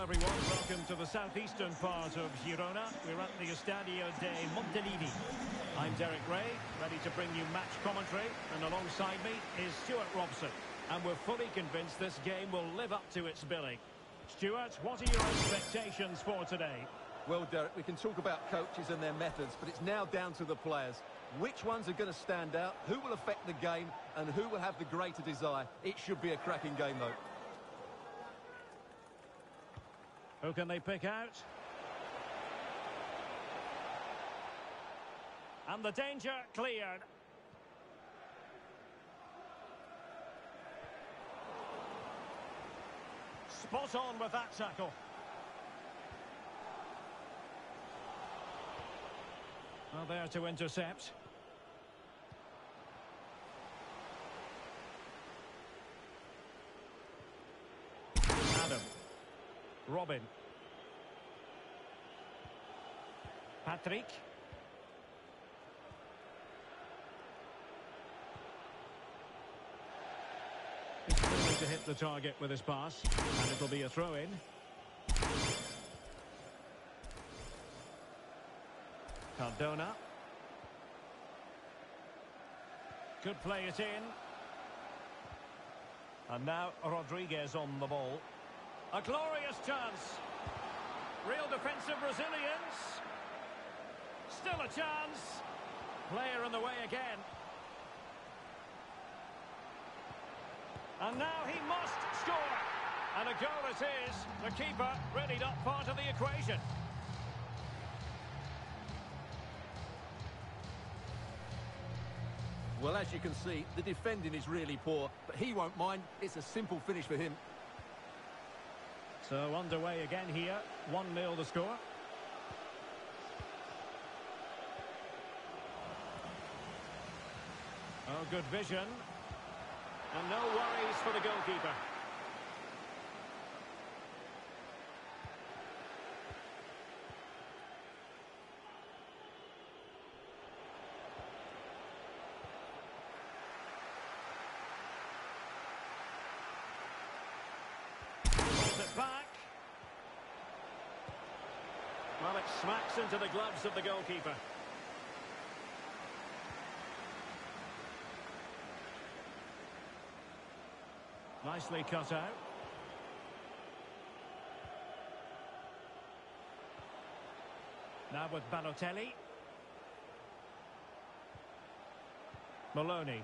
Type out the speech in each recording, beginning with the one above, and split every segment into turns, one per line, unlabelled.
Everyone, welcome to the southeastern part of Girona. We're at the Estadio de Montilivi. I'm Derek Ray, ready to bring you match commentary, and alongside me is Stuart Robson. And we're fully convinced this game will live up to its billing. Stuart, what are your expectations for today?
Well, Derek, we can talk about coaches and their methods, but it's now down to the players. Which ones are going to stand out, who will affect the game, and who will have the greater desire? It should be a cracking game, though.
Who can they pick out? And the danger cleared. Spot on with that tackle. Well, there to intercept. Robin. Patrick. To hit the target with his pass. And it'll be a throw-in. Cardona. Could play it in. And now Rodriguez on the ball. A glorious chance. Real defensive resilience. Still a chance. Player in the way again. And now he must score. And a goal it is. The keeper really not part of the equation.
Well, as you can see, the defending is really poor, but he won't mind. It's a simple finish for him.
So underway again here. 1-0 the score. Oh, good vision. And no worries for the goalkeeper. Pulls it back. Well, it smacks into the gloves of the goalkeeper. Nicely cut out. Now with Balotelli. Maloney.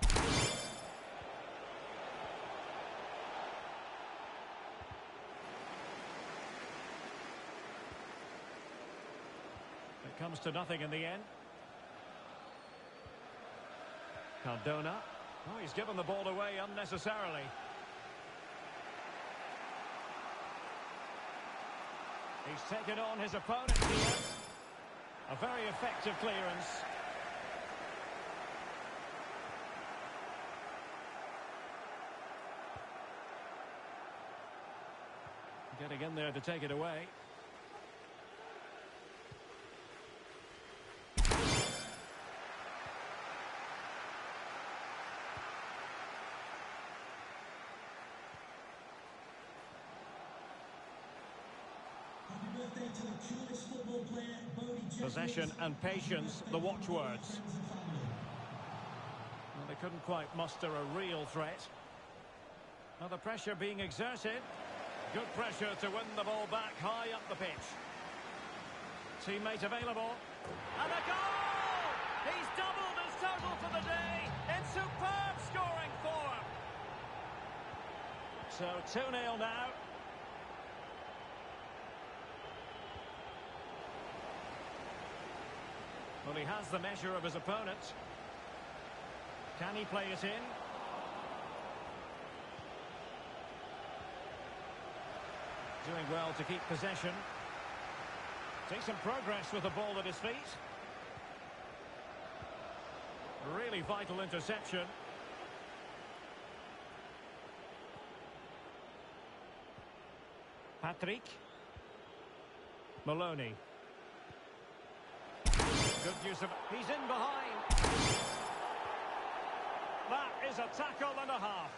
Comes to nothing in the end. Cardona. Oh, he's given the ball away unnecessarily. He's taken on his opponent here. A very effective clearance. Getting in there to take it away. Possession and patience, the watchwords. Well, they couldn't quite muster a real threat. Now the pressure being exerted. Good pressure to win the ball back high up the pitch. Teammate available. And a goal! He's doubled his total for the day in superb scoring form. So 2-0 now. Well, he has the measure of his opponent. Can he play it in? Doing well to keep possession. Decent progress with the ball at his feet. Really vital interception. Patrick. Maloney. Good use of... He's in behind. That is a tackle and a half.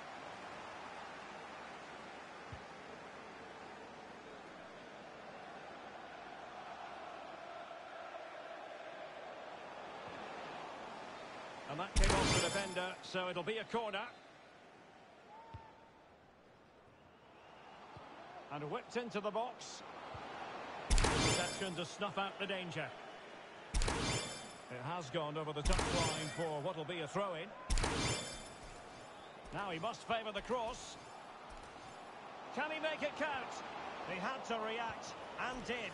And that came off the defender, so it'll be a corner. And whipped into the box. Reception to snuff out the danger. It has gone over the touchline for what will be a throw-in. Now he must favour the cross. Can he make it count? He had to react, and did.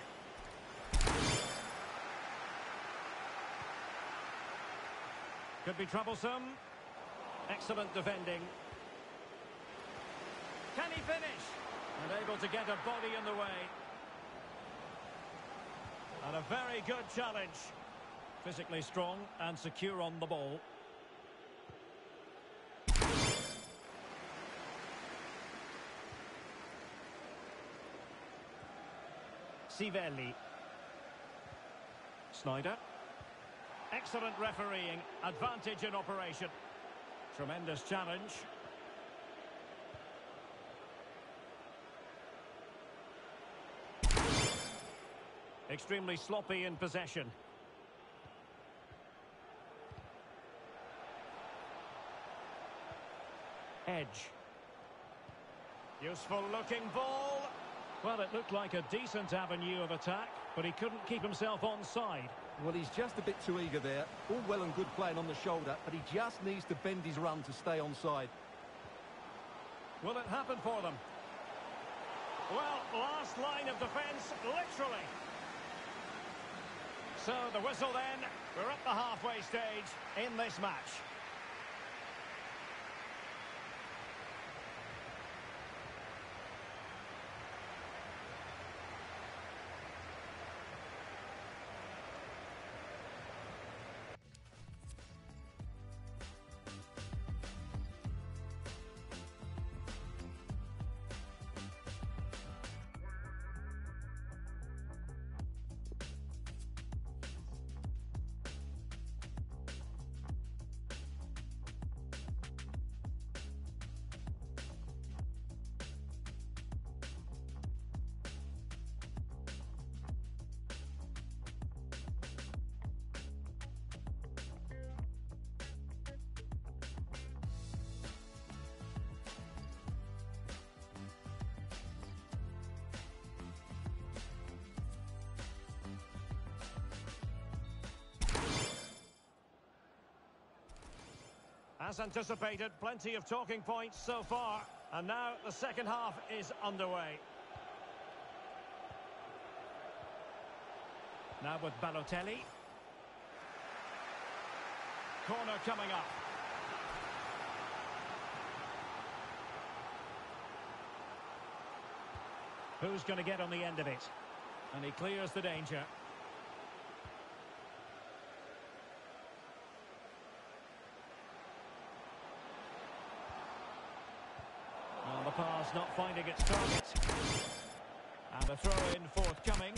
Could be troublesome. Excellent defending. Can he finish? And able to get a body in the way. And a very good challenge. Physically strong and secure on the ball. Sivelli. Snyder. Excellent refereeing. Advantage in operation. Tremendous challenge. Extremely sloppy in possession. Edge. Useful looking ball. Well, it looked like a decent avenue of attack, but he couldn't keep himself on side.
Well, he's just a bit too eager there. All well and good playing on the shoulder, but he just needs to bend his run to stay on side.
Will it happen for them? Well, last line of defence, literally. So the whistle then, we're at the halfway stage in this match. As anticipated, plenty of talking points so far. And now the second half is underway. Now with Balotelli. Corner coming up. Who's going to get on the end of it? And he clears the danger. pass not finding its target. And a throw-in forthcoming.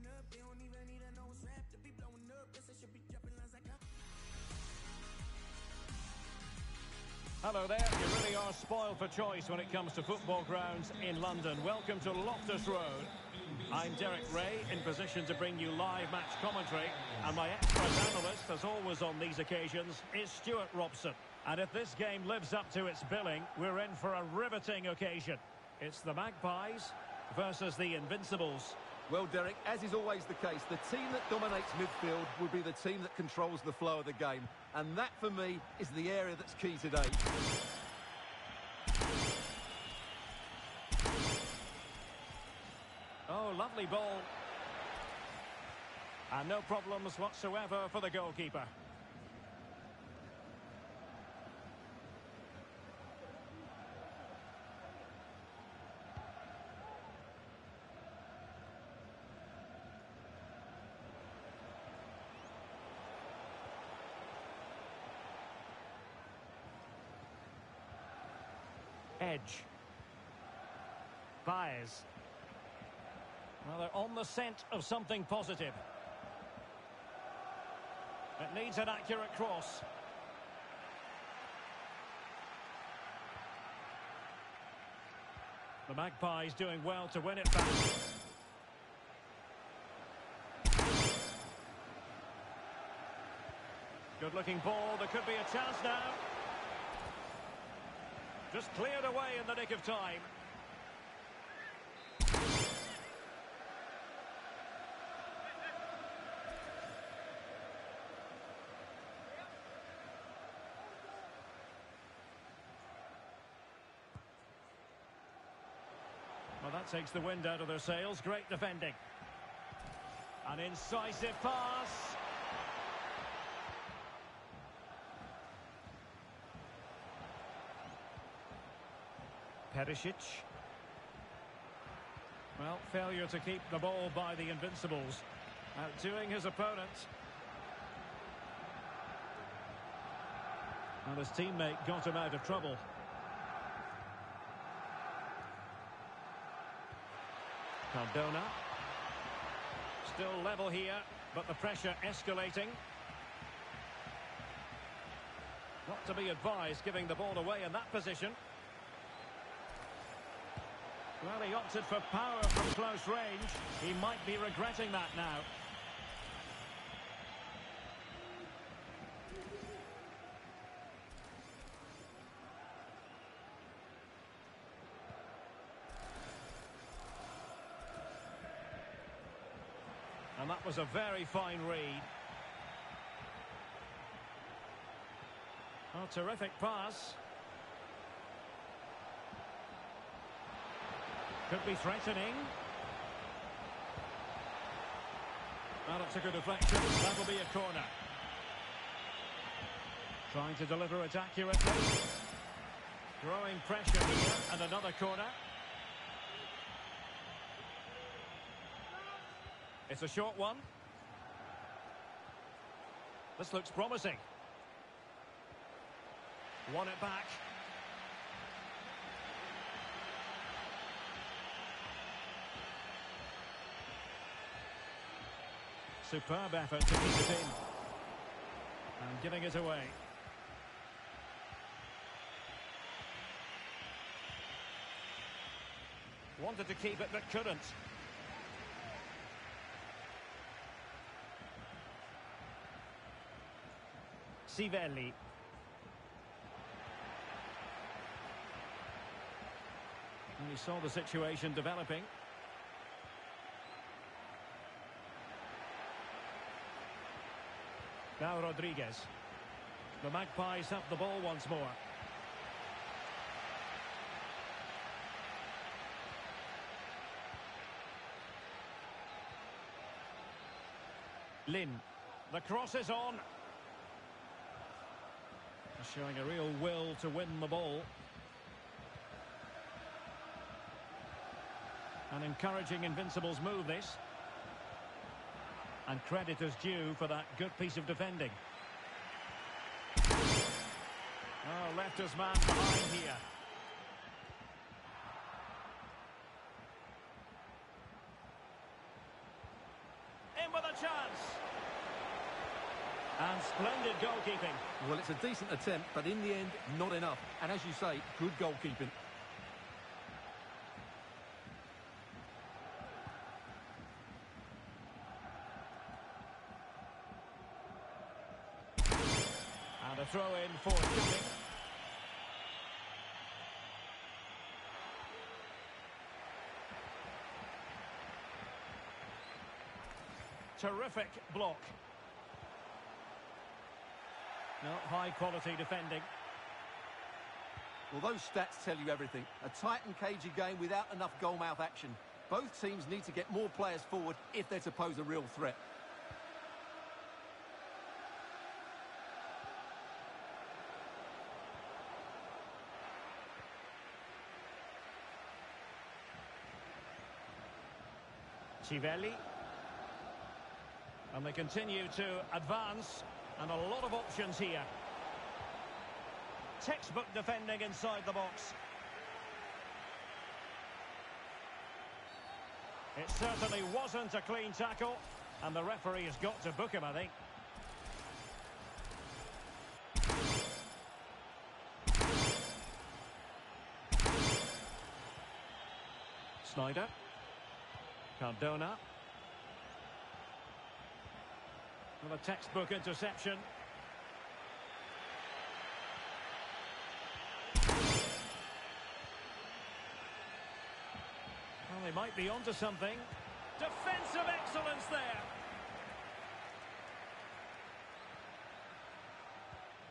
Growing up, they don't even need to be blowing up. I should be lines like I.
Hello there. You really are spoiled for choice when it comes to football grounds in London. Welcome to Loftus Road. I'm Derek Ray, in position to bring you live match commentary. And my expert analyst, as always on these occasions, is Stuart Robson. And if this game lives up to its billing, we're in for a riveting occasion. It's the Magpies versus the Invincibles.
Well, Derek, as is always the case, the team that dominates midfield will be the team that controls the flow of the game. And that, for me, is the area that's key today.
Oh, lovely ball. And no problems whatsoever for the goalkeeper. Edge. Baez. Well, they're on the scent of something positive. It needs an accurate cross. The Magpies doing well to win it back. Good looking ball. There could be a chance now. Just cleared away in the nick of time. That takes the wind out of their sails. Great defending. An incisive pass. Perisic. Well, failure to keep the ball by the Invincibles. Outdoing his opponent. And his teammate got him out of trouble. Cardona. Still level here, but the pressure escalating. Not to be advised giving the ball away in that position. Well, he opted for power from close range. He might be regretting that now. Was a very fine read. A terrific pass. Could be threatening. Well, it's a good deflection. That'll be a corner. Trying to deliver it accurately. Growing pressure and another corner. It's a short one. This looks promising. Won it back. Superb effort to keep it in. And giving it away. Wanted to keep it but couldn't. Sivelli. And he saw the situation developing. Now Rodriguez. The Magpies have the ball once more. Lin. The cross is on. Showing a real will to win the ball. An encouraging Invincibles move this. And credit is due for that good piece of defending. Oh, left his man behind here. chance. And splendid goalkeeping.
Well, it's a decent attempt, but in the end, not enough. And as you say, good goalkeeping.
And a throw in for shooting. Terrific block. No, high quality defending.
Well, those stats tell you everything. A tight and cagey game without enough goal-mouth action. Both teams need to get more players forward if they're to pose a real threat.
Chivelli. And they continue to advance. And a lot of options here. Textbook defending inside the box. It certainly wasn't a clean tackle. And the referee has got to book him, I think. Snyder. Cardona. A textbook interception. Well, they might be onto something. Defensive excellence there.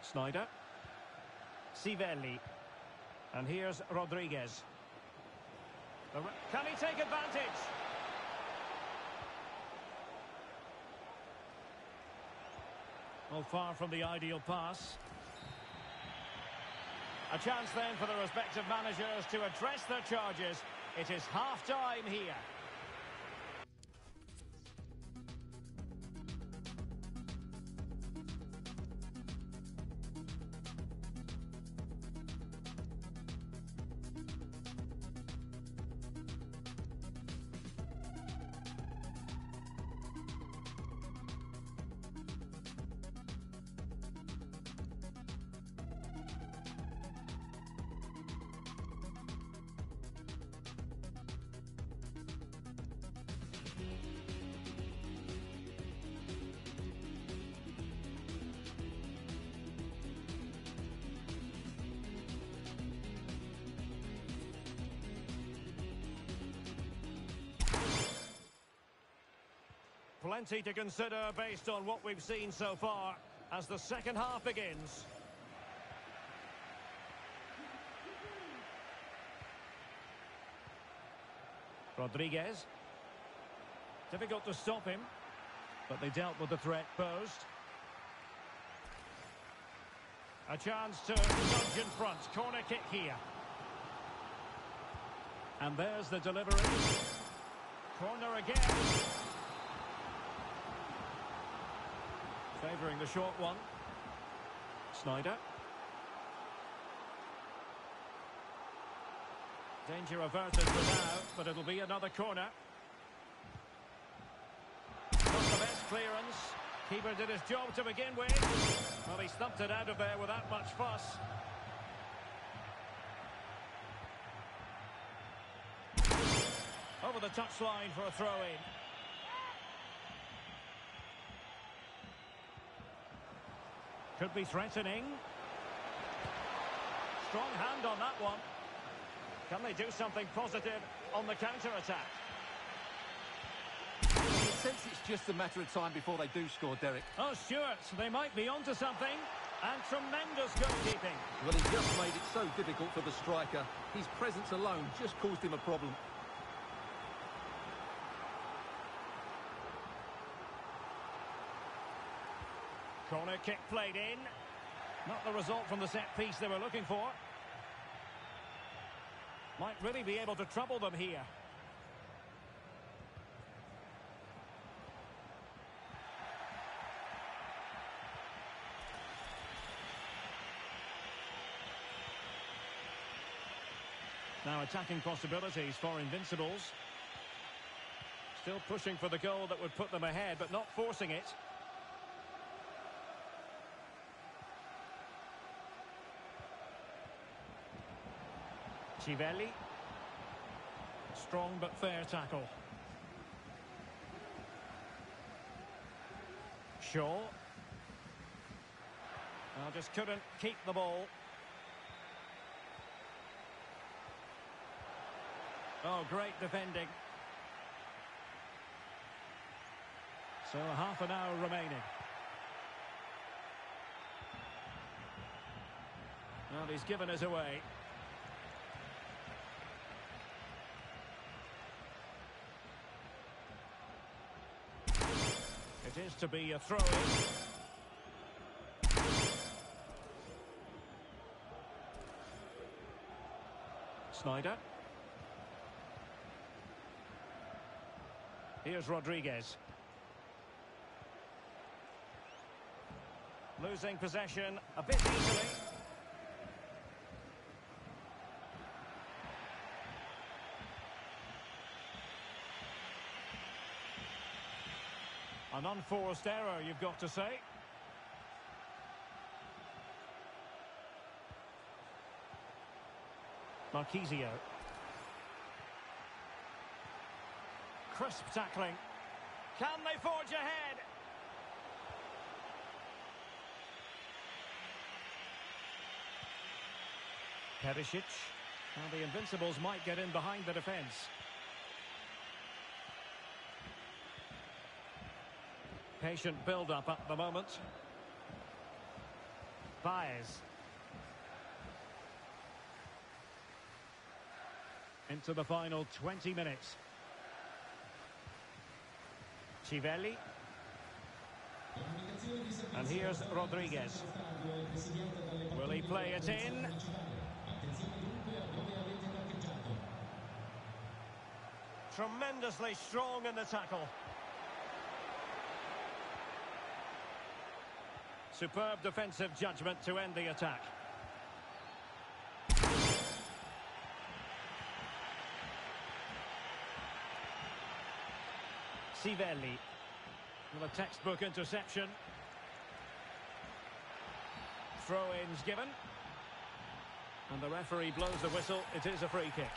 Snyder. Sivelli. And here's Rodriguez. Can he take advantage? Well, far from the ideal pass. A chance then for the respective managers to address their charges. It is half-time here. Plenty to consider based on what we've seen so far as the second half begins. Rodriguez. Difficult to stop him, but they dealt with the threat posed. A chance to nudge in front. Corner kick here. And there's the delivery. Corner again. Favouring the short one. Snyder. Danger averted for now, but it'll be another corner. Not the best clearance. Keeper did his job to begin with. Well, he stumped it out of there without much fuss. Over the touchline for a throw-in. Could be threatening. Strong hand on that one. Can they do something positive on the counter-attack?
You sense it's just a matter of time before they do score, Derek.
Oh, Stuart, they might be onto something. And tremendous goalkeeping.
Well, he just made it so difficult for the striker. His presence alone just caused him a problem.
Corner kick played in. Not the result from the set piece they were looking for. Might really be able to trouble them here. Now attacking possibilities for Invincibles. Still pushing for the goal that would put them ahead, but not forcing it. Chivelli. Strong but fair tackle. Shaw. Well, just couldn't keep the ball. Oh, great defending. So half an hour remaining. Well, he's given us away. Is to be a throw-in. Snyder. Here's Rodriguez. Losing possession a bit easily. An unforced error, you've got to say. Marchisio. Crisp tackling. Can they forge ahead? Perisic. Now the Invincibles might get in behind the defence. Patient build-up at the moment. Baez. Into the final 20 minutes. Chivelli. And here's Rodriguez. Will he play it in? Tremendously strong in the tackle. Superb defensive judgment to end the attack. Sivelli. With a textbook interception. Throw-ins given. And the referee blows the whistle. It is a free kick.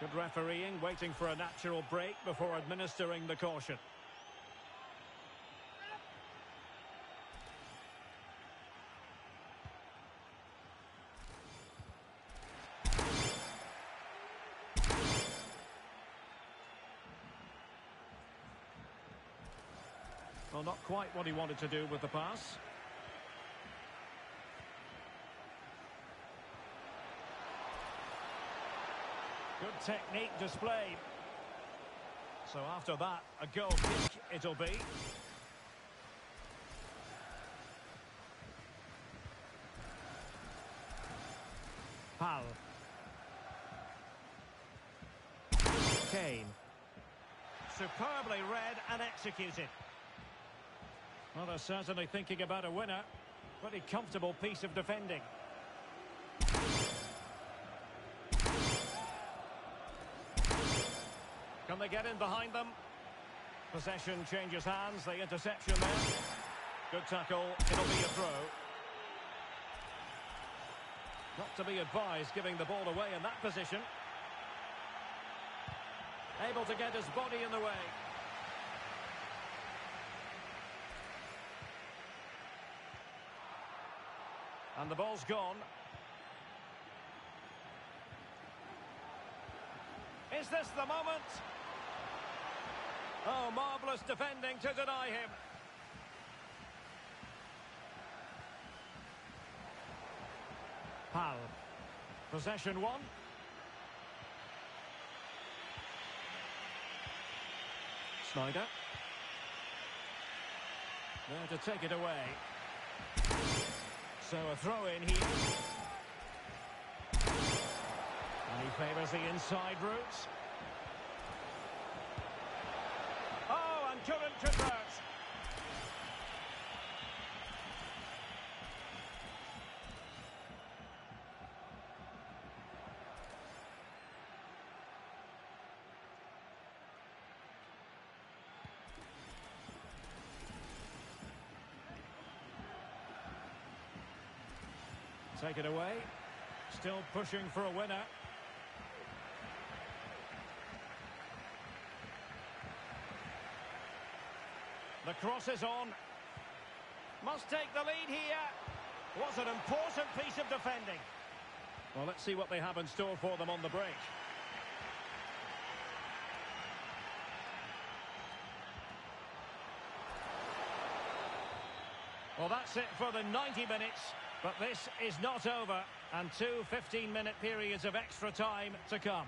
Good refereeing, waiting for a natural break before administering the caution. Not quite what he wanted to do with the pass. Good technique displayed. So after that, a goal kick it'll be. Pal. Kane. Superbly read and executed. Well, they're certainly thinking about a winner. Pretty comfortable piece of defending. Can they get in behind them? Possession changes hands. The interception there. Good tackle. It'll be a throw. Not to be advised giving the ball away in that position. Able to get his body in the way. And the ball's gone. Is this the moment? Oh, marvellous defending to deny him. Pal. Possession one. Snyder. There to take it away. So a throw in here. And he favours the inside route. Oh, and couldn't convert. Take it away. Still pushing for a winner. The cross is on. Must take the lead here. Was an important piece of defending. Well, let's see what they have in store for them on the break. Well, that's it for the 90 minutes, but this is not over, and two 15-minute periods of extra time to come.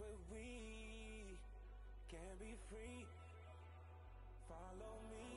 Where we can be free. Follow me.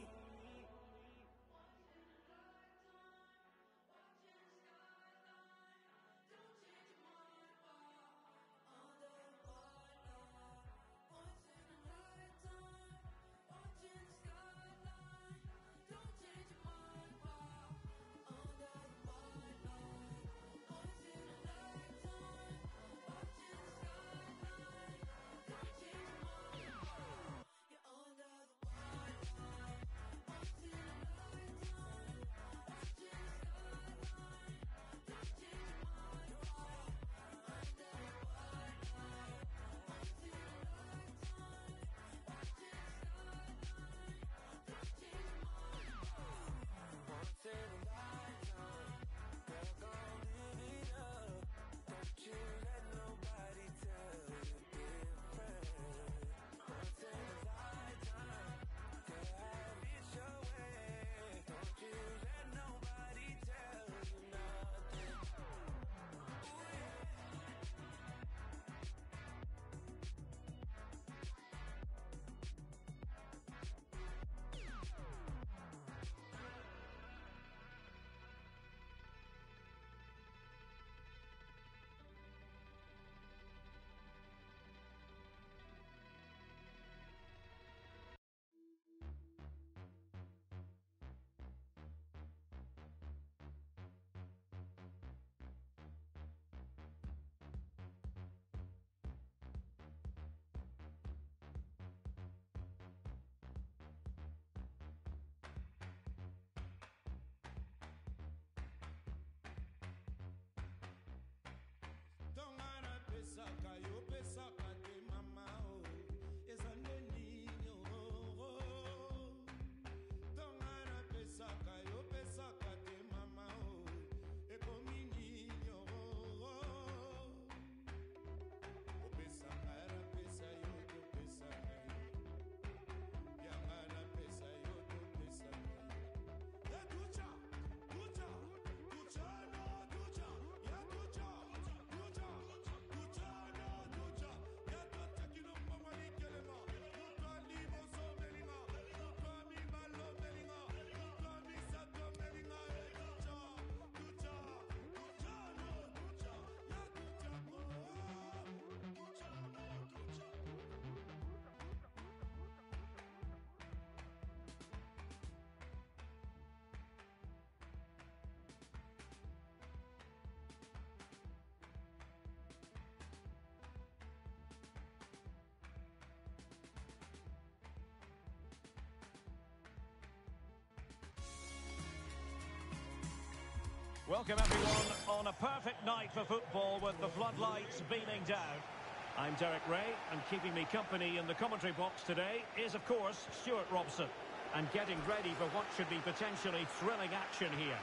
Tongana
Welcome everyone on a perfect night for football with the floodlights beaming down. I'm Derek Rae and keeping me company in the commentary box today is of course Stewart Robson. And getting ready for what should be potentially thrilling action here.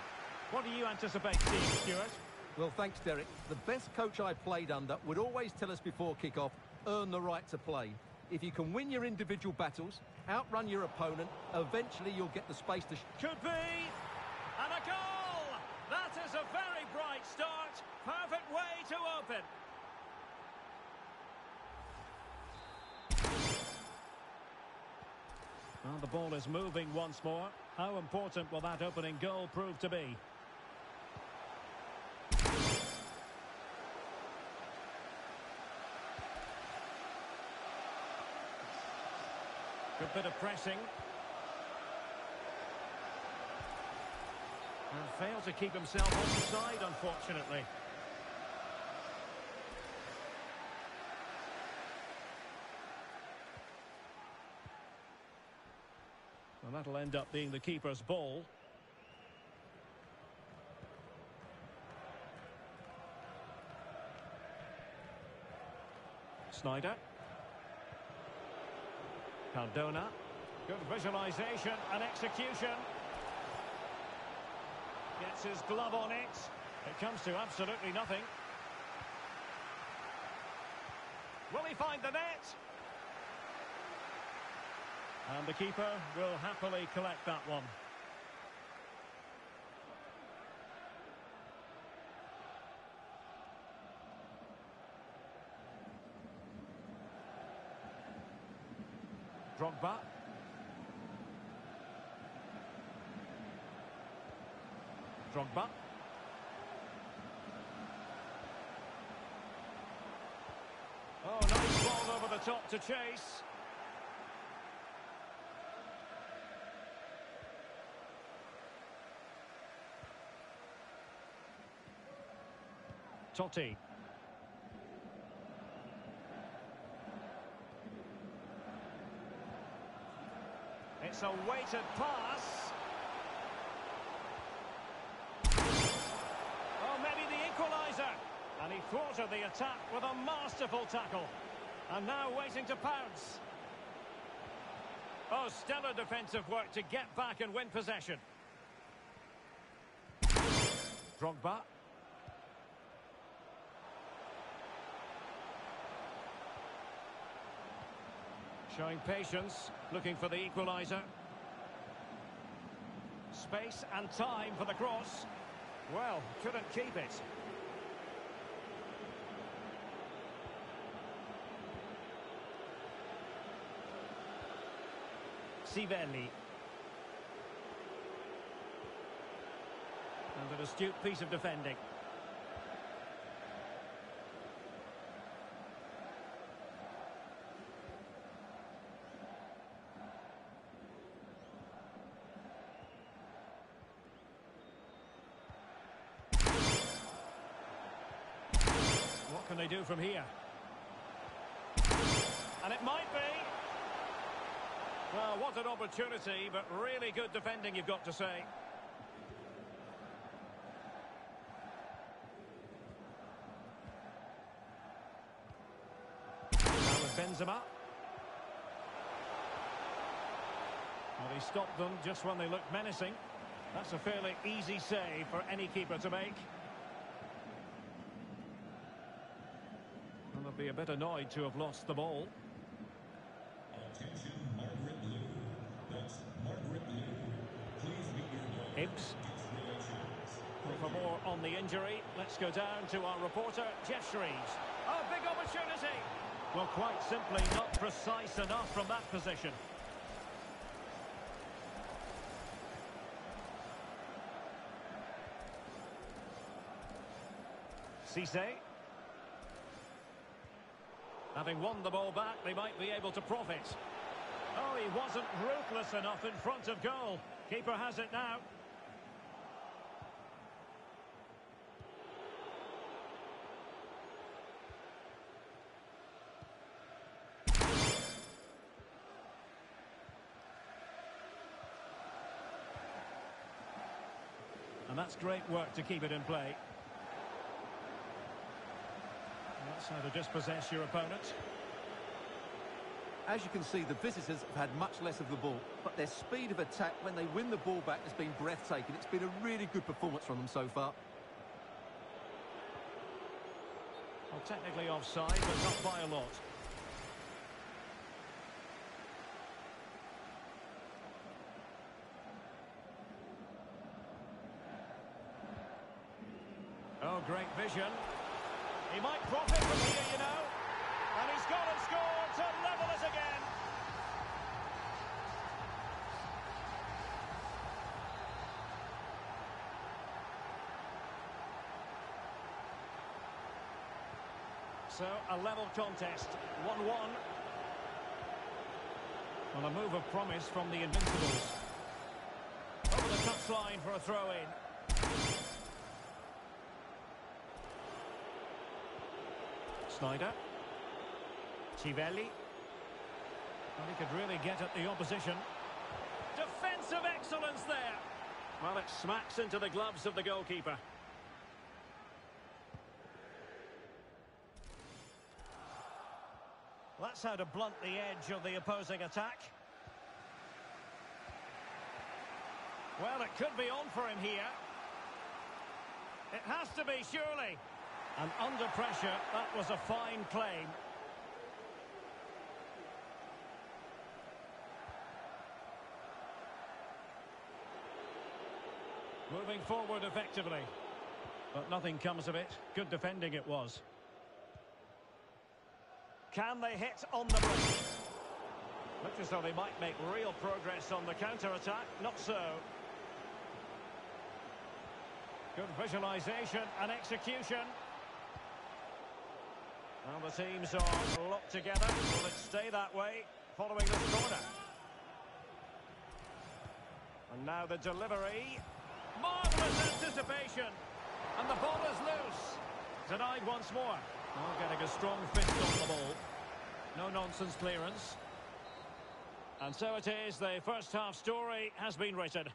What do you anticipate seeing, Stewart?
Well, thanks, Derek. The best coach I played under would always tell us before kick-off, earn the right to play. If you can win your individual battles, outrun your opponent, eventually you'll get the space to...
Could be! And a goal! That is a very bright start. Perfect way to open. Well, the ball is moving once more. How important will that opening goal prove to be? Good bit of pressing. And failed to keep himself on the side, unfortunately. And that'll end up being the keeper's ball. Snyder. Cardona. Good visualization and execution. Gets his glove on it. It comes to absolutely nothing. Will he find the net? And the keeper will happily collect that one. Drogba. Drogba. Oh, nice ball over the top to chase. Totti. It's a weighted pass. Oh, maybe the equaliser. And he thwarted the attack with a masterful tackle. And now waiting to pounce. Oh, stellar defensive work to get back and win possession. Drogba. Showing patience, looking for the equaliser. Space and time for the cross. Well, couldn't keep it. Civelli. And an astute piece of defending. Do from here? And it might be. Well, what an opportunity, but really good defending, you've got to say. Benzema. Well, he stopped them just when they looked menacing. That's a fairly easy save for any keeper to make. And they'll be a bit annoyed to have lost the ball.
Attention, Margaret Blue. That's Margaret Blue. Please meet your
Hibbs. For more on the injury, let's go down to our reporter, Geoff Shreeves. A big opportunity! Well, quite simply, not precise enough from that position. Cisse. Having won the ball back, they might be able to profit. Oh, he wasn't ruthless enough in front of goal. Keeper has it now. And that's great work to keep it in play. To dispossess your opponent.
As you can see, the visitors have had much less of the ball, but their speed of attack when they win the ball back has been breathtaking. It's been a really good performance from them so far.
Well, technically offside, but not by a lot. Oh, great vision. He might profit from here, you know. And he's gone and scored to level it again. So, a level contest, 1-1. Well, a move of promise from the Invincibles. Over the touchline for a throw-in. Snyder. Civelli. Well, he could really get at the opposition. Defensive excellence there. Well, it smacks into the gloves of the goalkeeper. That's how to blunt the edge of the opposing attack. Well, it could be on for him here. It has to be, surely. And under pressure, that was a fine claim. Moving forward effectively. But nothing comes of it. Good defending it was. Can they hit on the break? Looks as though they might make real progress on the counter-attack. Not so. Good visualisation and execution. Well, the teams are locked together. Will it stay that way following this corner? And now the delivery. Marvellous anticipation. And the ball is loose. Denied once more. Oh, getting a strong fist on the ball. No-nonsense clearance. And so it is, the first half story has been written.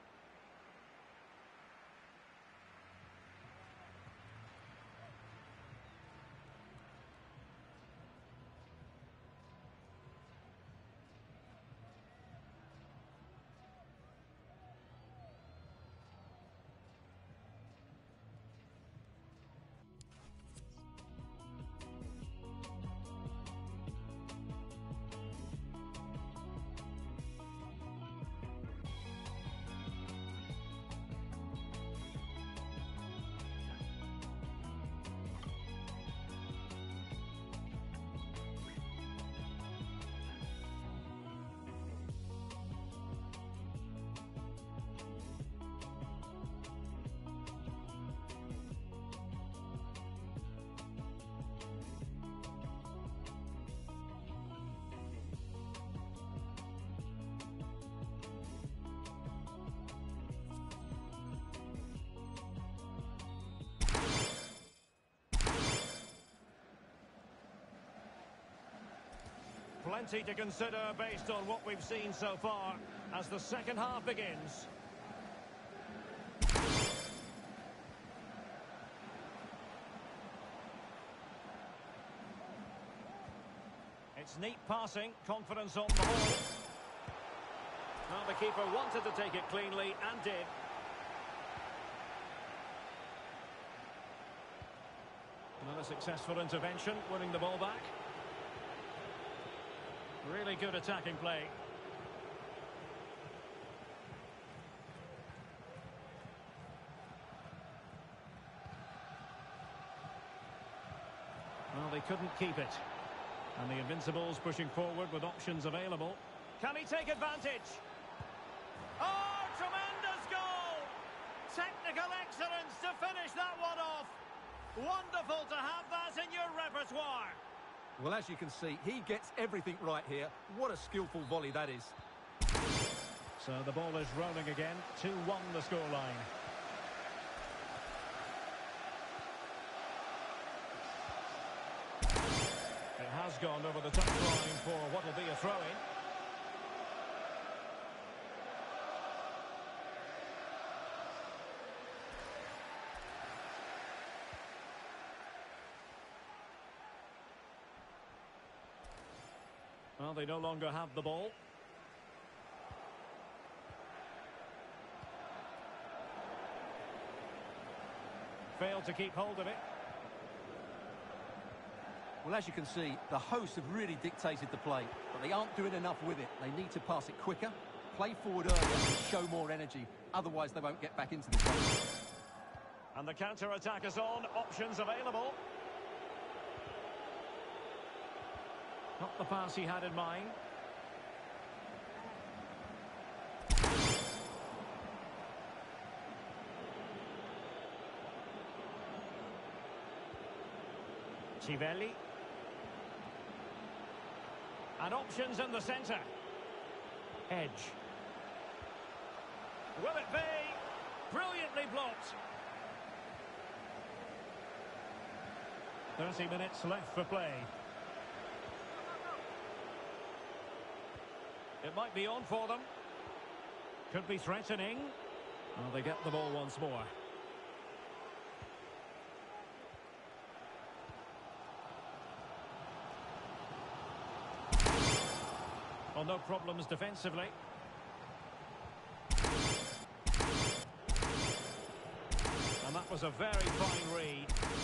Plenty to consider based on what we've seen so far as the second half begins. It's neat passing, confidence on the ball. Well, the keeper wanted to take it cleanly and did. Another successful intervention, winning the ball back. Really good attacking play. Well, they couldn't keep it. And the Invincibles pushing forward with options available. Can he take advantage? Oh, tremendous goal! Technical excellence to finish that one off. Wonderful to have that in your repertoire.
Well, as you can see, he gets everything right here. What a skillful volley that is.
So the ball is rolling again. 2-1 the scoreline. It has gone over the touchline for what will be a throw-in. Well, they no longer have the ball. Failed to keep hold of it.
Well, as you can see, the hosts have really dictated the play, but they aren't doing enough with it. They need to pass it quicker, play forward earlier and show more energy. Otherwise, they won't get back into the game.
And the counter-attack is on. Options available. Not the pass he had in mind. Civelli. And options in the centre. Edge. Will it be? Brilliantly blocked. 30 minutes left for play. Might be on for them. Could be threatening. Well, they get the ball once more. Well, no problems defensively. And that was a very fine read.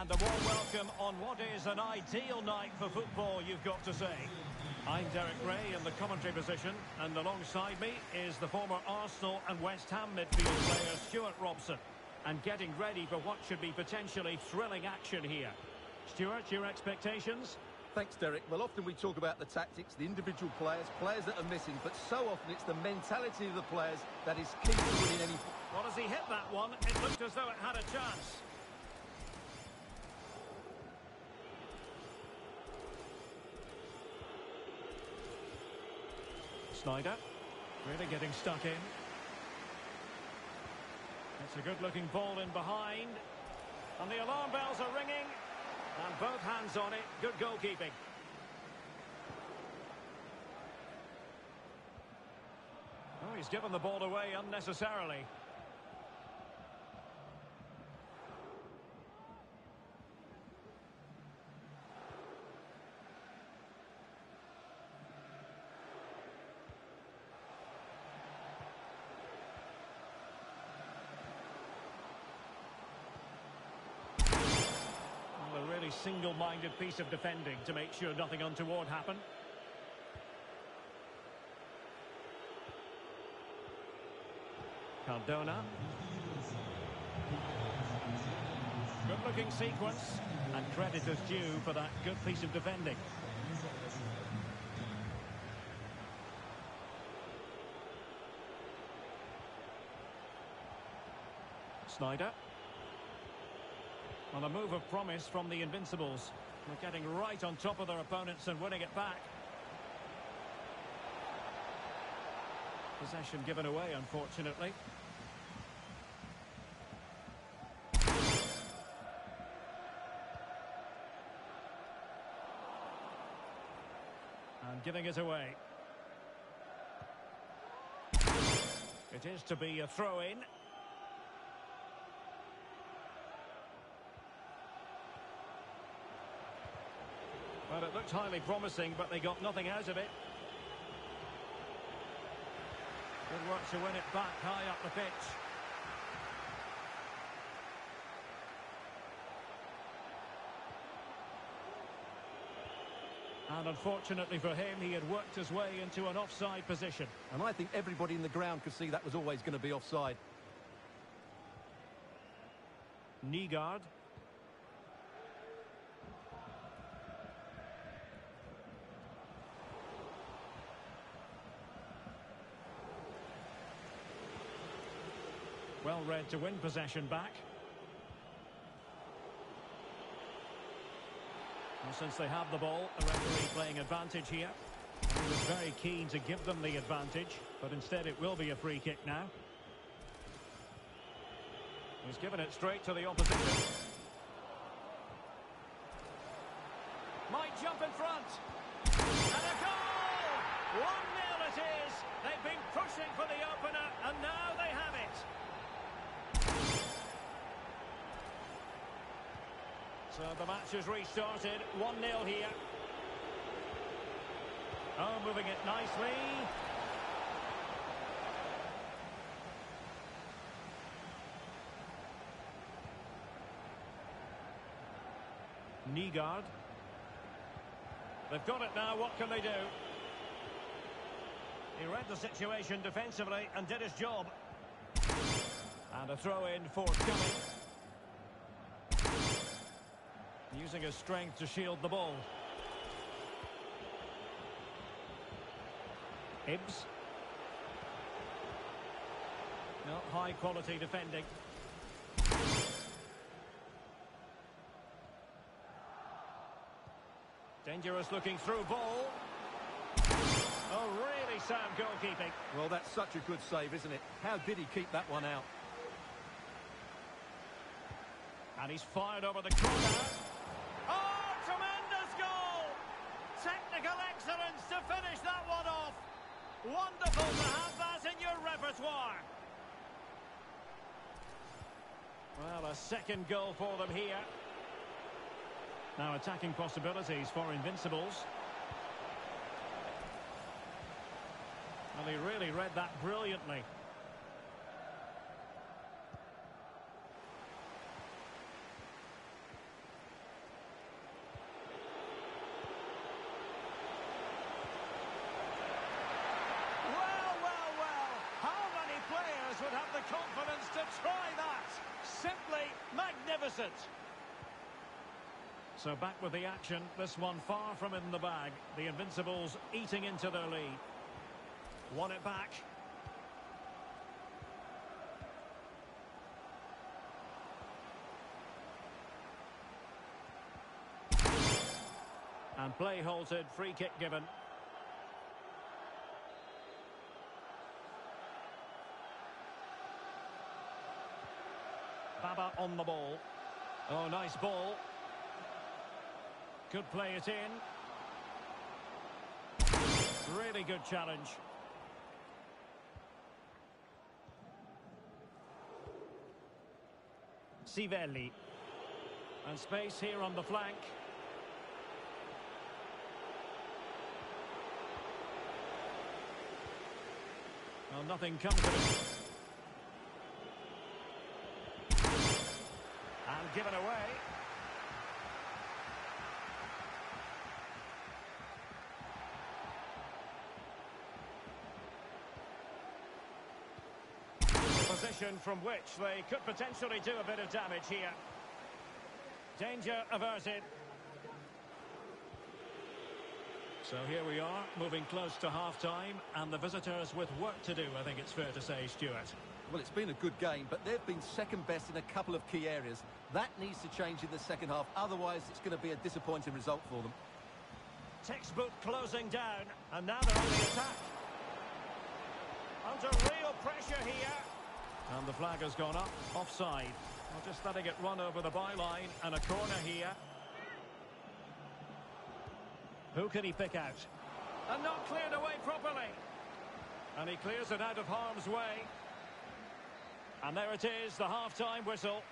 And a warm welcome on what is an ideal night for football, you've got to say. I'm Derek Rae in the commentary position, and alongside me is the former Arsenal and West Ham midfield player Stewart Robson. And getting ready for what should be potentially thrilling action here. Stewart, your expectations?
Thanks, Derek. Well, often we talk about the tactics, the individual players, players that are missing, but so often it's the mentality of the players that is key to winning any...
Well, as he hit that one, it looked as though it had a chance. Snyder, really getting stuck in. It's a good-looking ball in behind. And the alarm bells are ringing. And both hands on it. Good goalkeeping. Oh, he's given the ball away unnecessarily. Well, a really single-minded piece of defending to make sure nothing untoward happened. Cardona. Good-looking sequence, and credit is due for that good piece of defending. Snyder. On a move of promise from the Invincibles. They're getting right on top of their opponents and winning it back. Possession given away, unfortunately. And giving it away. It is to be a throw-in. Well, it looked highly promising, but they got nothing out of it. Good work to win it back high up the pitch. And unfortunately for him, he had worked his way into an offside position.
And I think everybody in the ground could see that was always going to be offside.
Nygaard. Read to win possession back. Well, since they have the ball, the referee playing advantage here. He was very keen to give them the advantage, but instead it will be a free kick now. He's given it straight to the opposition. Might jump in front. And a goal! 1-0 it is. They've been pushing for the opener, and now they have it. So the match has restarted. 1-0 here. Oh, moving it nicely. Nygaard. They've got it now. What can they do? He read the situation defensively and did his job. And a throw-in for forthcoming. Using his strength to shield the ball. Hibbs. No, high quality defending. Dangerous looking through ball. Oh, really sound goalkeeping.
Well, that's such a good save, isn't it? How did he keep that one out?
And he's fired over the corner. Oh, tremendous goal! Technical excellence to finish that one off. Wonderful to have that in your repertoire. Well, a second goal for them here. Now attacking possibilities for Invincibles. Well, he really read that brilliantly. the confidence to try that. Simply magnificent. So back with the action. This one far from in the bag. The Invincibles eating into their lead. Won it back. And play halted, free kick given. Baba on the ball. Oh, nice ball. Could play it in. Really good challenge. Civelli. And space here on the flank. Well, nothing comes of it. And given away. Position from which they could potentially do a bit of damage here. Danger averted. So here we are, moving close to half-time, and the visitors with work to do, I think it's fair to say, Stewart.
Well, it's been a good game, but they've been second best in a couple of key areas. That needs to change in the second half, otherwise it's going to be a disappointing result for them.
Textbook closing down, and now they're on the attack. Under real pressure here. And the flag has gone up, offside. Well, just letting it run over the byline, and a corner here. Who can he pick out? And not cleared away properly. And he clears it out of harm's way. And there it is, the half-time whistle.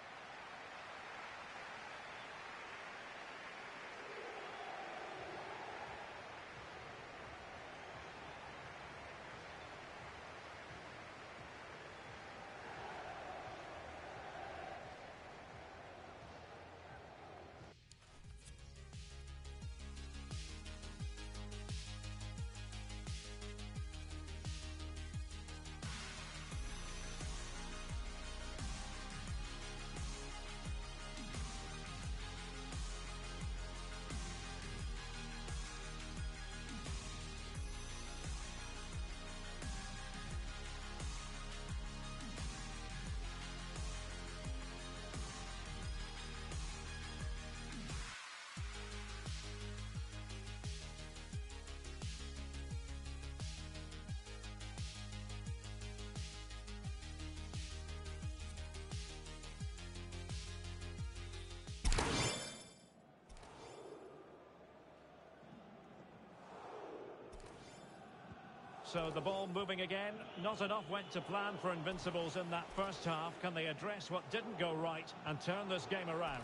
So the ball moving again. Not enough went to plan for Invincibles in that first half. Can they address what didn't go right and turn this game around?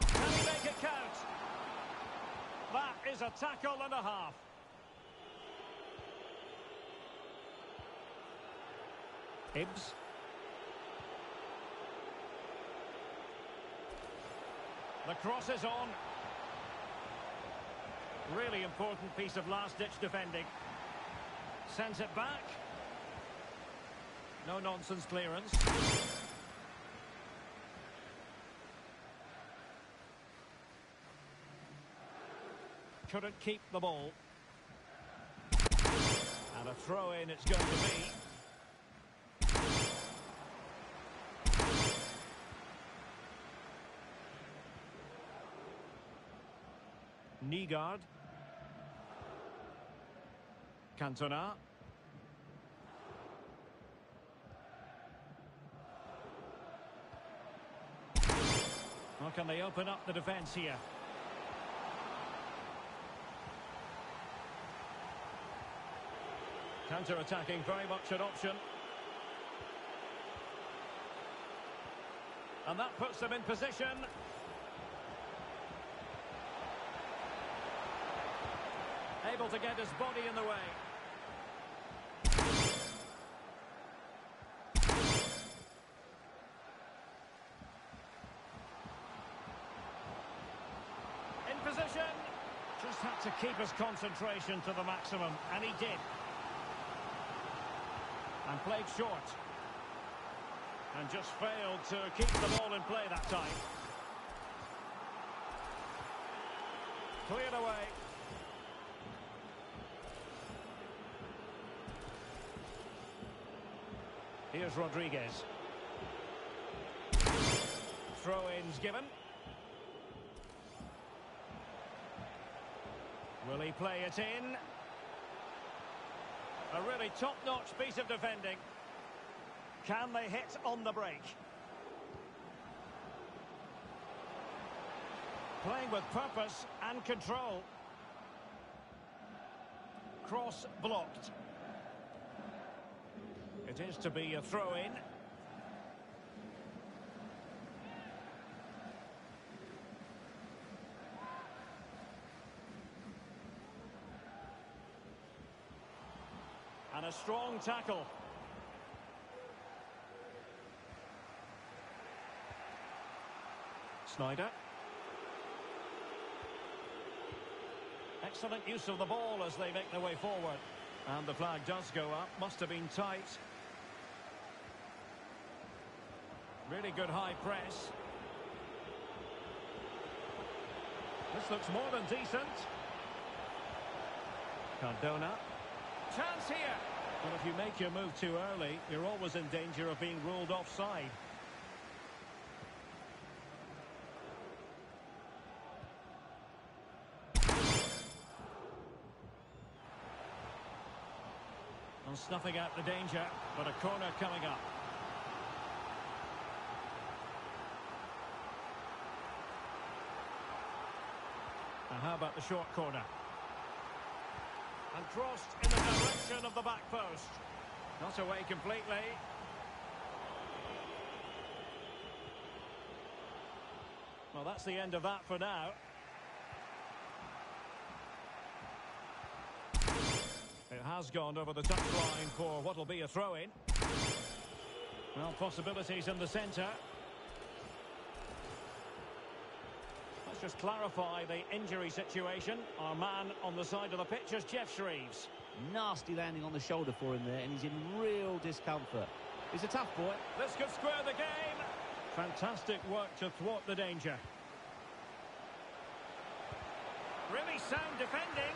Can he make it count? That is a tackle and a half. Hibbs. The cross is on. Really important piece of last-ditch defending. Sends it back. No nonsense clearance. Couldn't keep the ball. And a throw-in it's going to be. Nygaard. Cantona. How can they open up the defence here? Counter-attacking, very much an option. And that puts them in position. Able to get his body in the way. Just had to keep his concentration to the maximum, and he did. And played short. And just failed to keep the ball in play that time. Cleared away. Here's Rodriguez. Throw-ins given. He play it in? A really top-notch piece of defending. Can they hit on the break? Playing with purpose and control. Cross blocked. It is to be a throw-in. Strong tackle. Snyder. Excellent use of the ball as they make their way forward. And the flag does go up. Must have been tight. Really good high press. This looks more than decent. Cardona. Chance here. Well, if you make your move too early, you're always in danger of being ruled offside. And snuffing out the danger, but a corner coming up. And how about the short corner? And crossed in the direction of the back post. Not away completely. Well, that's the end of that for now. It has gone over the touchline for what will be a throw-in. Well, possibilities in the centre. Let's just clarify the injury situation. Our man on the side of the pitch is Geoff Shreeves.
Nasty landing on the shoulder for him there, and he's in real discomfort. He's a tough boy.
This could square the game. Fantastic work to thwart the danger. Really sound defending.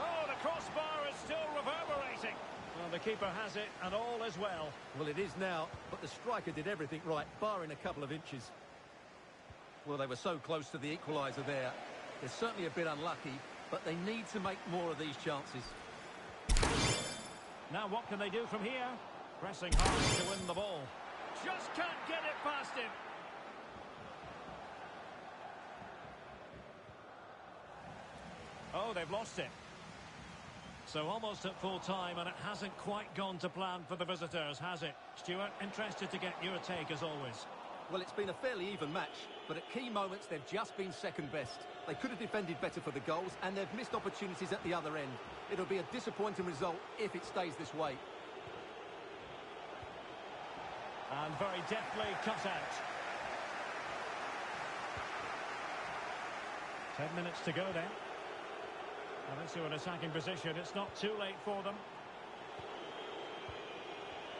Oh, the crossbar is still reverberating. Well, the keeper has it, and all is well.
Well, it is now, but the striker did everything right, barring a couple of inches. Well, they were so close to the equaliser there. They're certainly a bit unlucky, but they need to make more of these chances.
Now what can they do from here? Pressing hard to win the ball. Just can't get it past him. Oh, they've lost it. So almost at full time, and it hasn't quite gone to plan for the visitors, has it? Stewart, interested to get your take as always.
Well, it's been a fairly even match, but at key moments they've just been second best. They could have defended better for the goals, and they've missed opportunities at the other end. It'll be a disappointing result if it stays this way.
And very deftly cut out. Ten minutes to go then. And into an attacking position. It's not too late for them.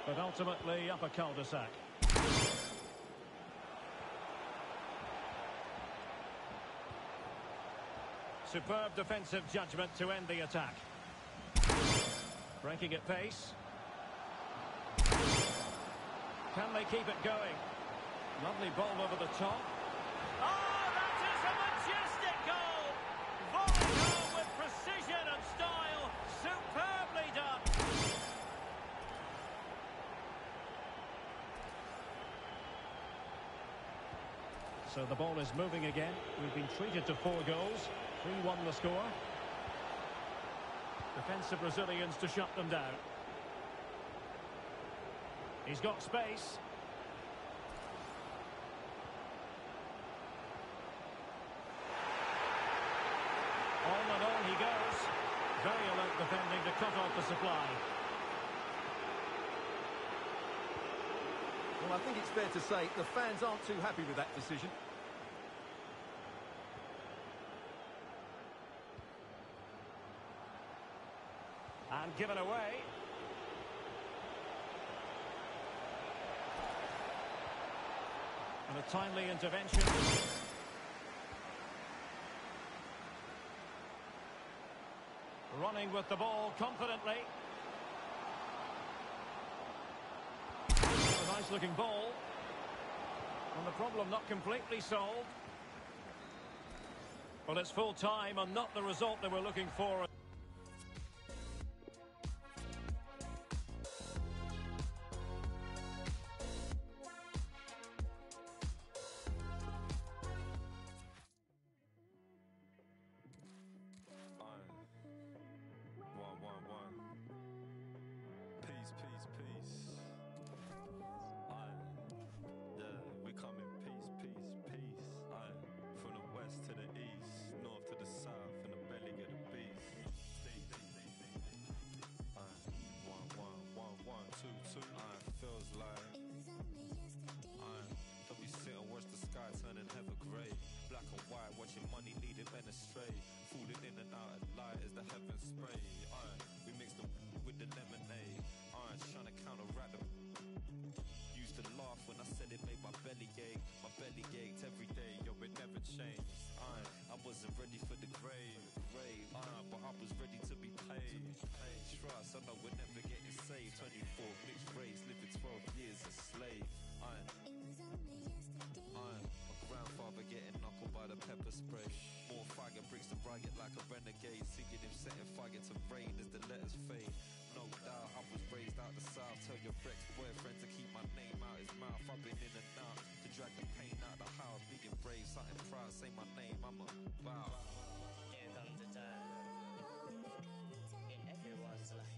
But ultimately up a cul-de-sac. Superb defensive judgment to end the attack. Breaking at pace. Can they keep it going? Lovely ball over the top. Oh, that is a majestic goal! With precision and style. Superbly done. So the ball is moving again. We've been treated to four goals. 3-1 the score. Defensive Brazilians to shut them down. He's got space. On and on he goes. Very alert defending to cut off the supply.
Well, I think it's fair to say the fans aren't too happy with that decision.
given away. And a timely intervention. Running with the ball confidently. A nice looking ball. And the problem not completely solved. Well, it's full time and not the result that we're looking for.
Trust, I know we're never getting saved. 24 mixed race, living 12 years a slave. Aye, aye. My grandfather getting knuckled by the pepper spray. More fire bricks than riot like a renegade. Singing him setting fire to rain as the letters fade. No doubt I was raised out the south. Tell your ex-boyfriend to keep my name out his mouth. I've been in and out to drag the pain out the house. Being brave, something proud. Say my name, I'm a bow.
Here comes the time in everyone's life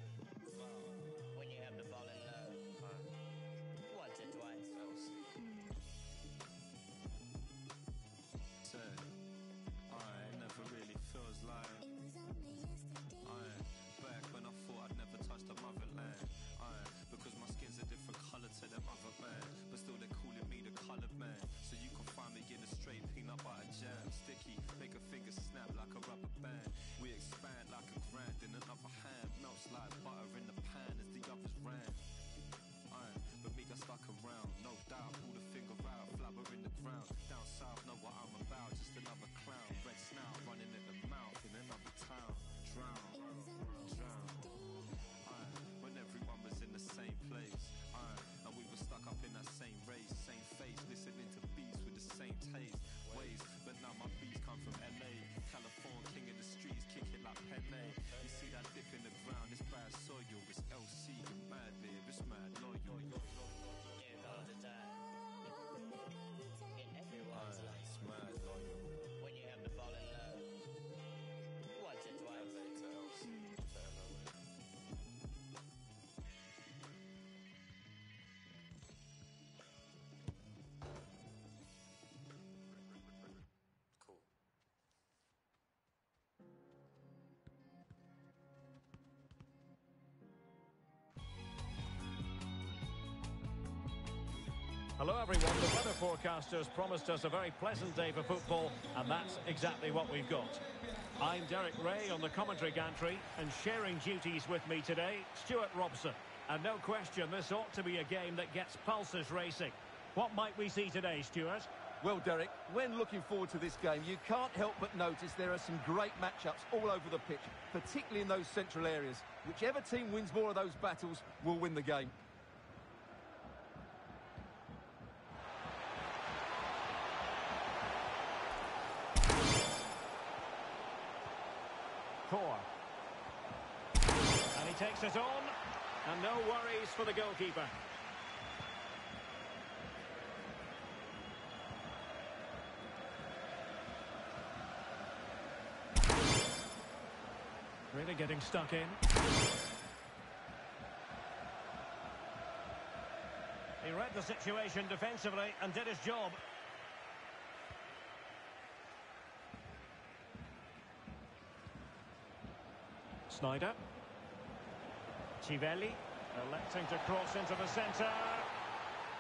Hello, everyone. The weather forecasters promised us a very pleasant day for football, and that's exactly what we've got. I'm Derek Rae on the commentary gantry, and sharing duties with me today, Stewart Robson. And no question, this ought to be a game that gets pulses racing. What might we see today, Stewart?
Well, Derek, when looking forward to this game, you can't help but notice there are some great matchups all over the pitch, particularly in those central areas. Whichever team wins more of those battles will win the game.
Core. And he takes it on, and no worries for the goalkeeper. Really getting stuck in. He read the situation defensively and did his job. Snyder. Civelli electing uh, to cross into the centre.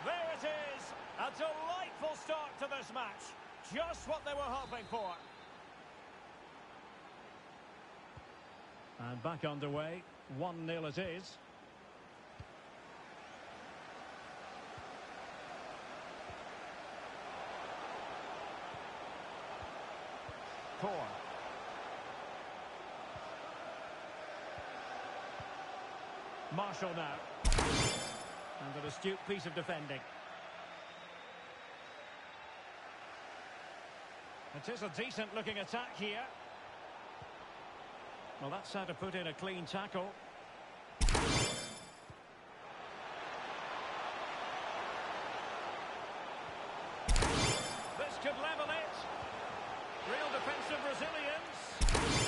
There it is! A delightful start to this match. Just what they were hoping for. And back underway. 1-0 it is. Marshall now. And an astute piece of defending. It is a decent looking attack here. Well, that's how to put in a clean tackle. This could level it. Real defensive resilience.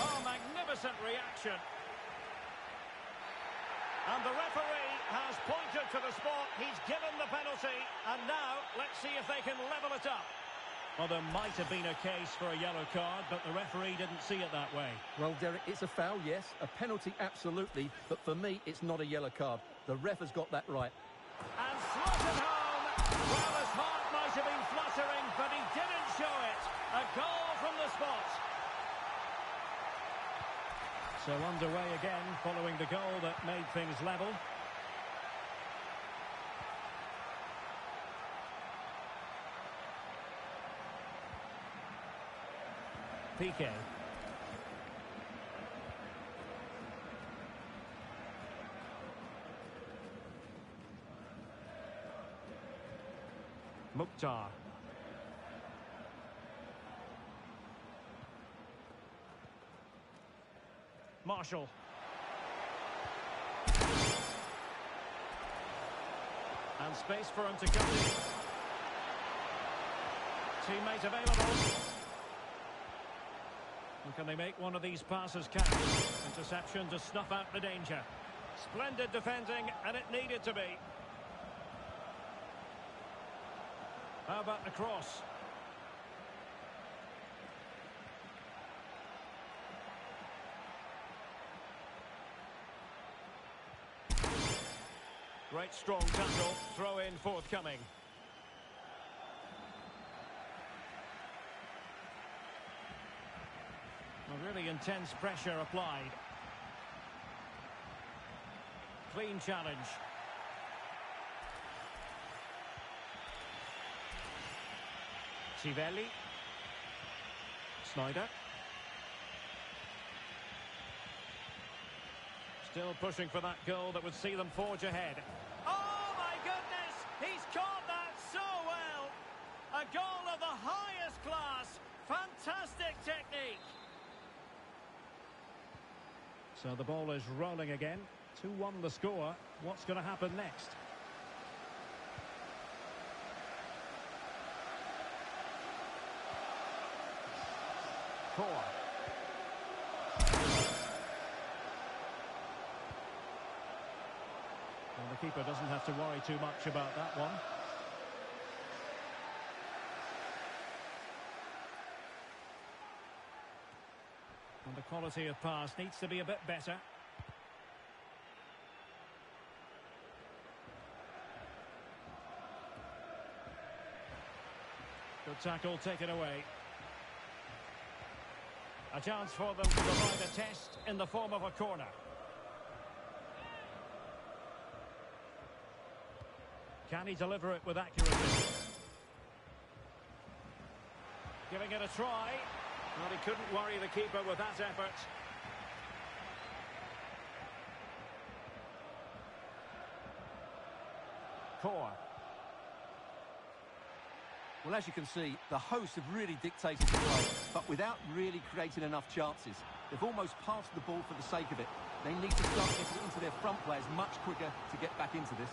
Oh, magnificent reaction. And the referee has pointed to the spot. He's given the penalty. And now, let's see if they can level it up. Well, there might have been a case for a yellow card, but the referee didn't see it that way.
Well, Derek, it's a foul, yes. A penalty, absolutely. But for me, it's not a yellow card. The ref has got that right.
And slotted home. Well, his heart might have been fluttering, but he didn't show it. A goal from the spot. So underway again, following the goal that made things level. Piqué. Mukhtar. Marshall. And space for him to in. Teammate available. And can they make one of these passes count? Interception to snuff out the danger. Splendid defending, and it needed to be. How about the cross? Great strong tackle, throw in forthcoming. A really intense pressure applied. Clean challenge. Civelli. Snyder. Still pushing for that goal that would see them forge ahead. Oh my goodness! He's caught that so well! A goal of the highest class! Fantastic technique! So the ball is rolling again. 2-1 the score. What's going to happen next? Core. Doesn't have to worry too much about that one. And the quality of pass needs to be a bit better. Good tackle taken away. A chance for them to provide a test in the form of a corner. Can he deliver it with accuracy? Giving it a try. Well, he couldn't worry the keeper with that effort. Core.
Well, as you can see, the hosts have really dictated the play, but without really creating enough chances. They've almost passed the ball for the sake of it. They need to start getting it into their front players much quicker to get back into this.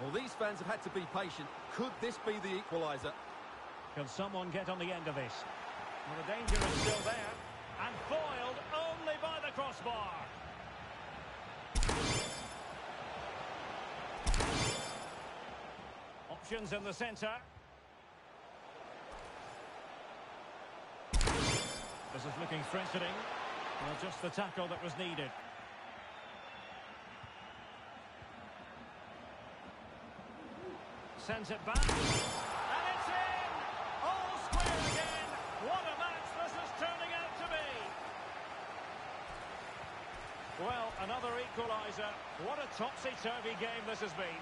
Well, these fans have had to be patient. Could this be the equaliser?
Can someone get on the end of this? Well, the danger is still there. And foiled only by the crossbar. Options in the centre. This is looking threatening. Well, just the tackle that was needed. Sends it back. And it's in! All square again. What a match this is turning out to be. Well, another equaliser. What a topsy-turvy game this has been.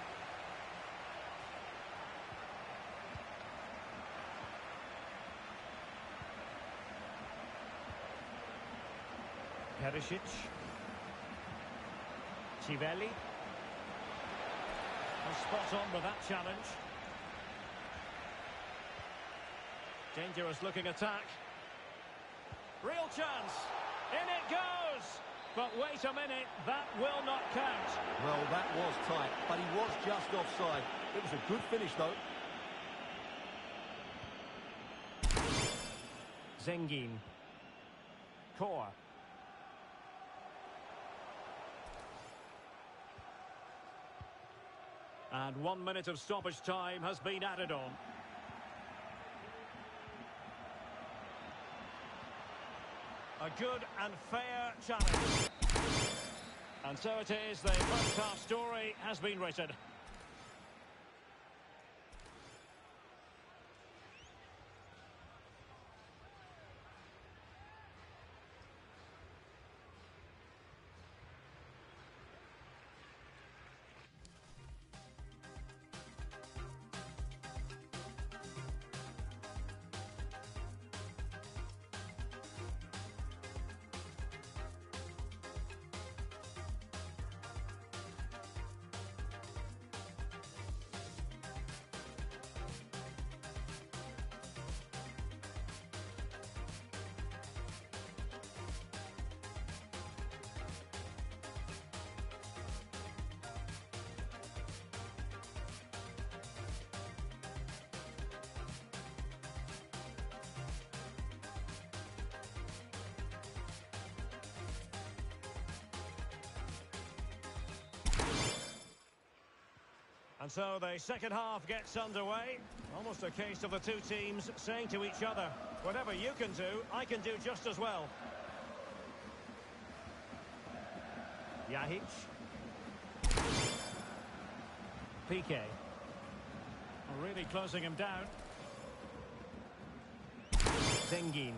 Perisic. Civelli. Spot on with that challenge. Dangerous looking attack. Real chance. In it goes. But wait a minute, that will not count.
Well, that was tight, but he was just offside. It was a good finish, though.
Zengin. Core. And one minute of stoppage time has been added on. A good and fair challenge. And so it is, the first half story has been written. And so the second half gets underway. Almost a case of the two teams saying to each other, whatever you can do, I can do just as well. Yahic. Piqué. Really closing him down. Zengin.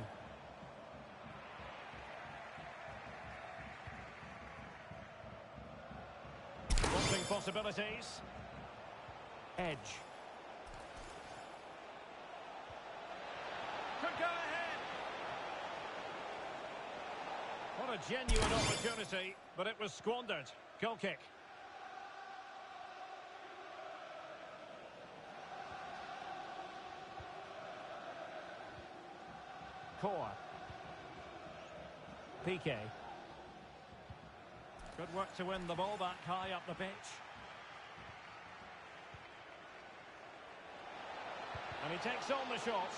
Crossing possibilities. Edge. Could go ahead. What a genuine opportunity, but it was squandered. Goal kick. Core. Piqué. Good work to win the ball back high up the pitch. And he takes on the shot.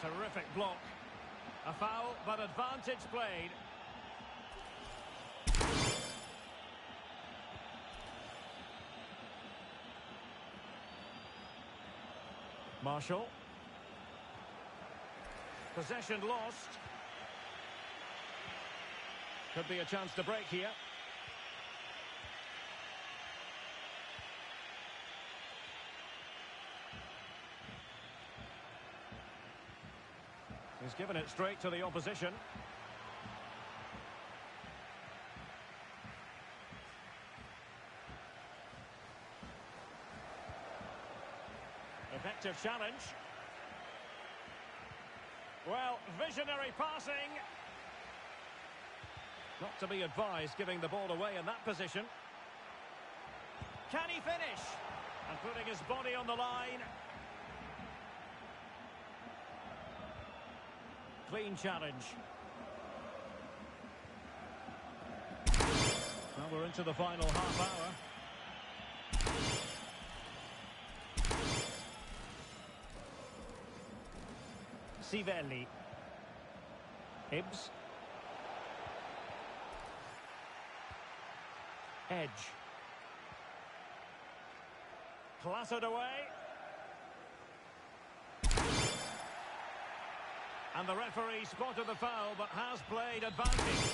Terrific block. A foul, but advantage played. Marshall. Possession lost. Could be a chance to break here. Given it straight to the opposition. Effective challenge. Well, visionary passing. Not to be advised giving the ball away in that position. Can he finish? And putting his body on the line. Clean challenge. Well, we're into the final half hour. Civelli. Hibbs. Edge. Clattered away. And the referee spotted the foul, but has played advantage.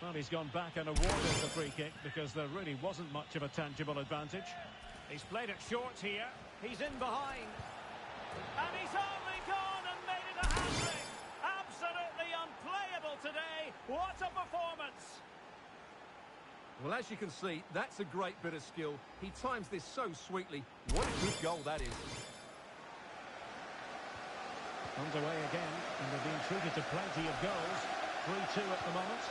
Well, he's gone back and awarded the free kick because there really wasn't much of a tangible advantage. He's played it short here. He's in behind. And he's only gone and made it a hat-trick. Absolutely unplayable today. What a performance.
Well, as you can see, that's a great bit of skill. He times this so sweetly. What a good goal that is.
Underway again, and they've been treated to plenty of goals. 3-2 at the moment.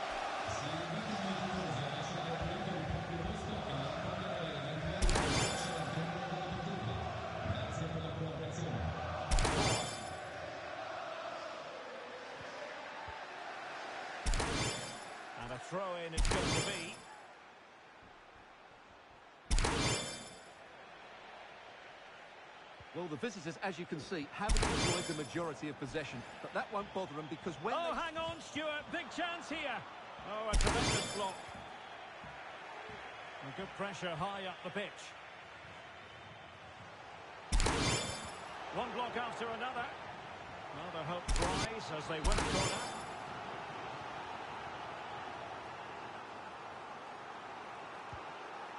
Well, the visitors, as you can see, haven't enjoyed the majority of possession, but that won't bother them because when
Oh,
they...
hang on, Stewart. Big chance here. Oh, a tremendous block. A good pressure high up the pitch. One block after another. Well, their hope flies as they win the corner.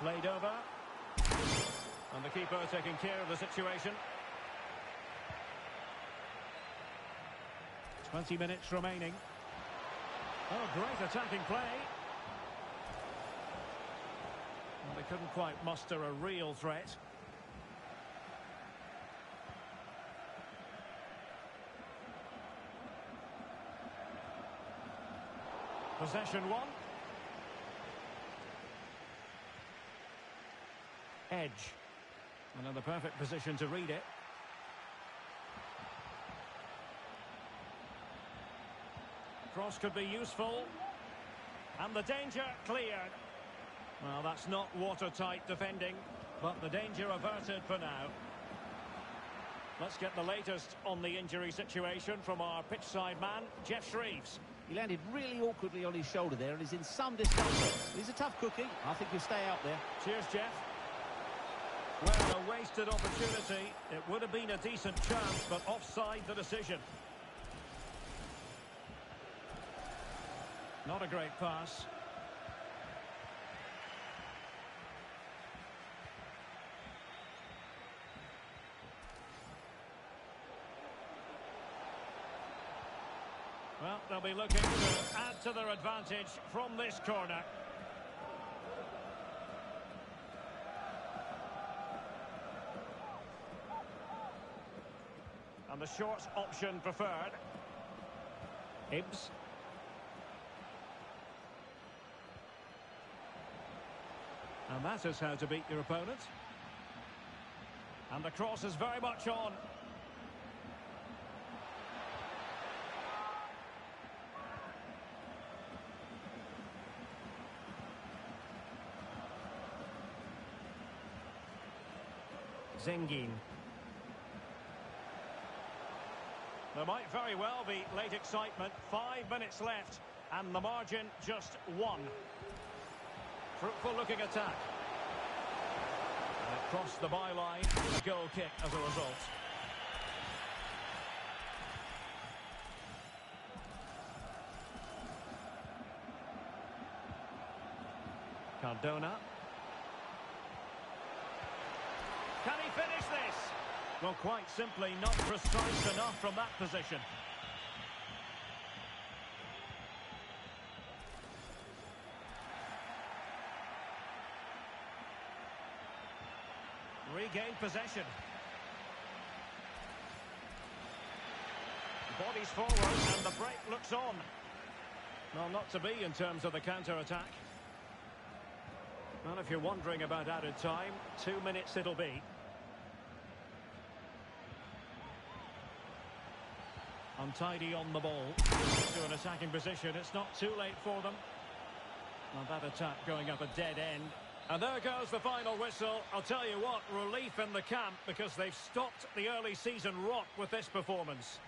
Played over. And the keeper taking care of the situation. 20 minutes remaining. Oh, great attacking play. Well, they couldn't quite muster a real threat. Possession one. Edge. Another perfect position to read it. Cross could be useful. And the danger cleared. Well, that's not watertight defending, but the danger averted for now. Let's get the latest on the injury situation from our pitchside man, Geoff Shreeves.
He landed really awkwardly on his shoulder there and is in some discomfort. He's a tough cookie. I think he'll stay out there.
Cheers, Geoff. Well, a wasted opportunity. It would have been a decent chance, but offside the decision. Not a great pass. Well, they'll be looking to add to their advantage from this corner. And the short option preferred. Hibbs. And that is how to beat your opponent. And the cross is very much on. Zengin. There might very well be late excitement. Five minutes left, and the margin just one. Fruitful looking attack. And it crossed the byline. A goal kick as a result. Cardona. Can he finish this? Well, quite simply, not precise enough from that position. Regained possession. Bodies forward and the break looks on. Well, not to be in terms of the counter-attack. Well, if you're wondering about added time, two minutes it'll be. Untidy on the ball. To an attacking position. It's not too late for them. Well, that attack going up a dead end. And there goes the final whistle. I'll tell you what, relief in the camp because they've stopped the early season rot with this performance.